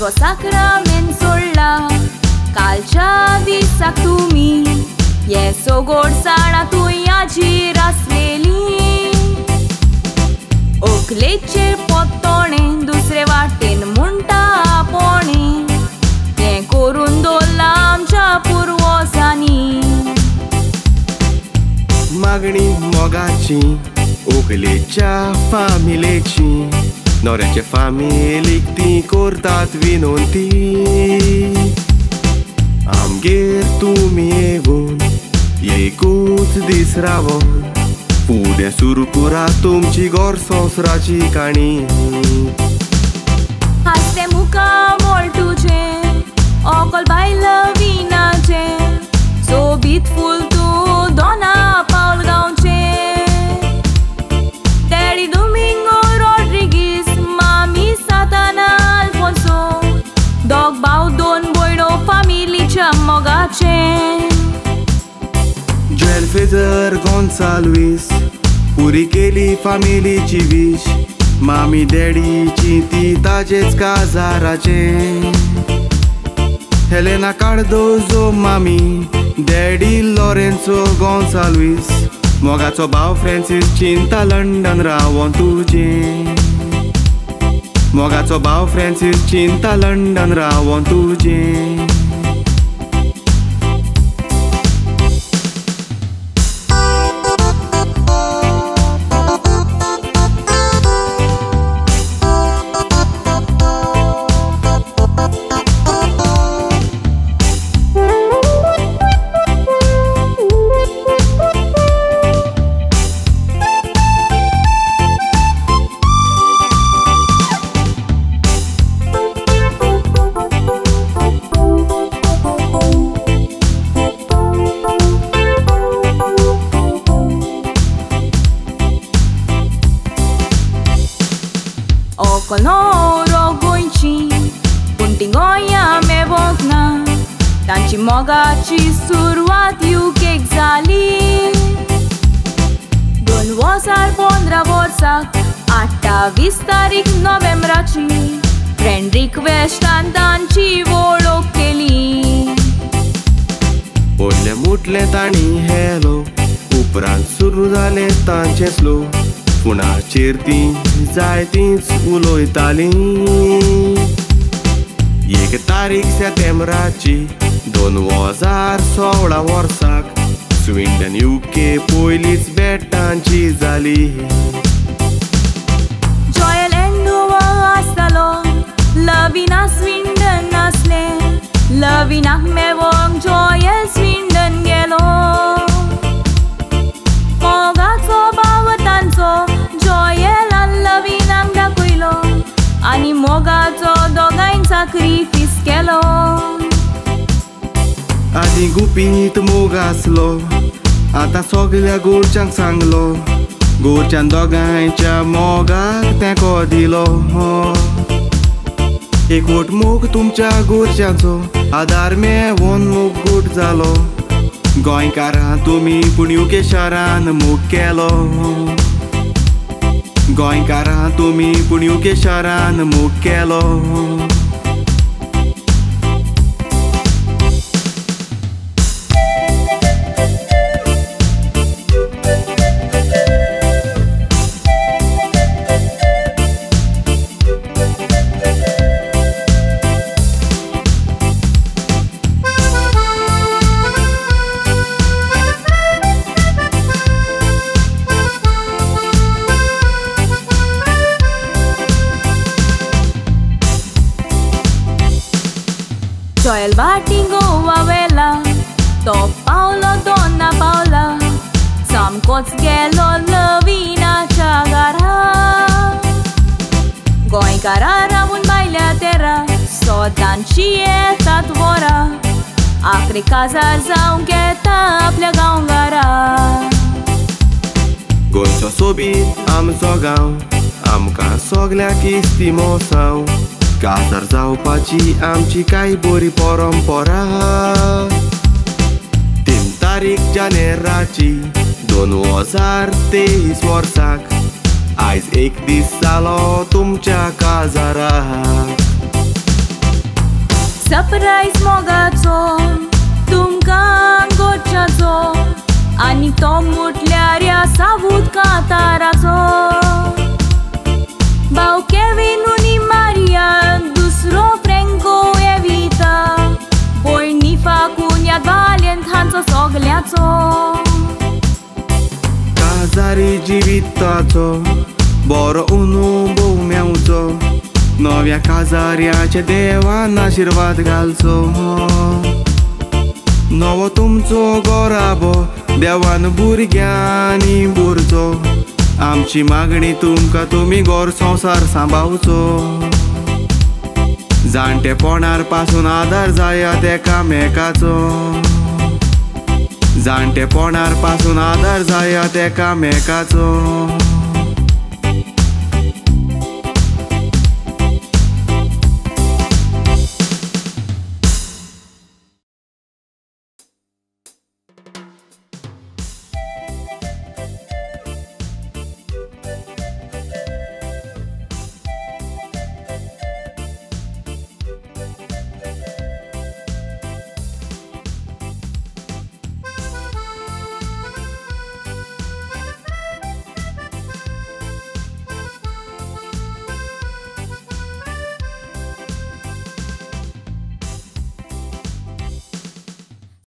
सातवो साक्रामेंत सोडला कालच्या दिसाक तुमी ये सोगोड साडा तूं याजीर आसलेली ओकलेचेर पोत्तोणे दुसरे वाटेन म्हणटा आपोणे हें करून दोल्ला आमच्या पुर्वसांनी मागणी मोगाची ओगलेच्या फामिलेची. न्हवऱ्याच्या फामिलीक ती करतात विनोंती आमगेर तुमी येवून एकूच दीस रावोन फुडें सुरू करा तुमची गोर संवसाराची काणी हास्ते मुका मोळ तुजें ओकल बायल विनाचें फेजर गोन्साल्वीस पुरी केली फामिलीची वीश मामी डॅडीची ती ताजेच काजाराचे हेलेना कार्दोजो मामी डॅडी लॉरेन्सो गोन्साल्वीस मोगाचो भाव फ्रांसीस चिंता लंडन रावोन तुजें मोगाचो भाव फ्रांसीस चिंता लंडन रावोन तुजें ओकोनोरो गोंयची पूण ती गोंया मेवोंक ना तांची मोगाची सुरवात युकेक जाली दोन वर्सार पंदरा वर्साक अठ्ठावीस तारीख नोव्हेंबराची फ्रेंड्रीक वेस्टान तांची वळख केली पयले मुटले ताणी हेलो उपरांत सुरू जाले तांचे स्लो कुणाचेर ती जाय तीच उलोयताली. एक तारीख सप्टेंबराची दोन हजार सोळा वर्साक. स्विंडन युके पयलीच बेटांची जाली जॉयल एंडोवा आसतालो लविना स्विंडन नासलें. लविनाक मेवोंक जॉय साक्रिफीस केलो आदी गुपीत मोग आसलो आतां सगल्या गोरच्यांक सांगलो गोरच्यान दोगांयच्या मोगाक तेंको दिलो एकवट मोग तुमच्या गोरच्यांचो आदार मेवोन मोग गोट जालो गोंयकारां तुमी पूण शारान मोग केलो गोंयकारां तुमी पूण शारान मोग केलो Moți gelon lăvina cea gara. Goi carara un mai leatera Sodan și e tatvora Acri cazar zau gheta plega un gara. Goi s-o subi am zogau Am ca soglea chistimosau Cazar zau paci am cicai buri porom pora Tim tarik janeraci दोन हजार तेवीस वर्साक आयज एक दीस जालो तुमच्या काजाराक surprise मोगाचो तुमकां गोडच्याचो आनी तो म्हटल्यार ह्या साबूत कांताराचो भाव केविन उनी मारियान जिविताचो बरो अनुभव मेवचो नव्या काजाऱ्याचे देवान आशिर्वाद घालचो नवो तुमचो गोराबो देवान भुरग्यांनी बुरचो आमची मागणी तुमकां तुमी गोर संवसार सांबावचो जाणटेपणार पासून आदार तेका मेकाचो जाणटेपणार पासून आदार तेका मेकाचो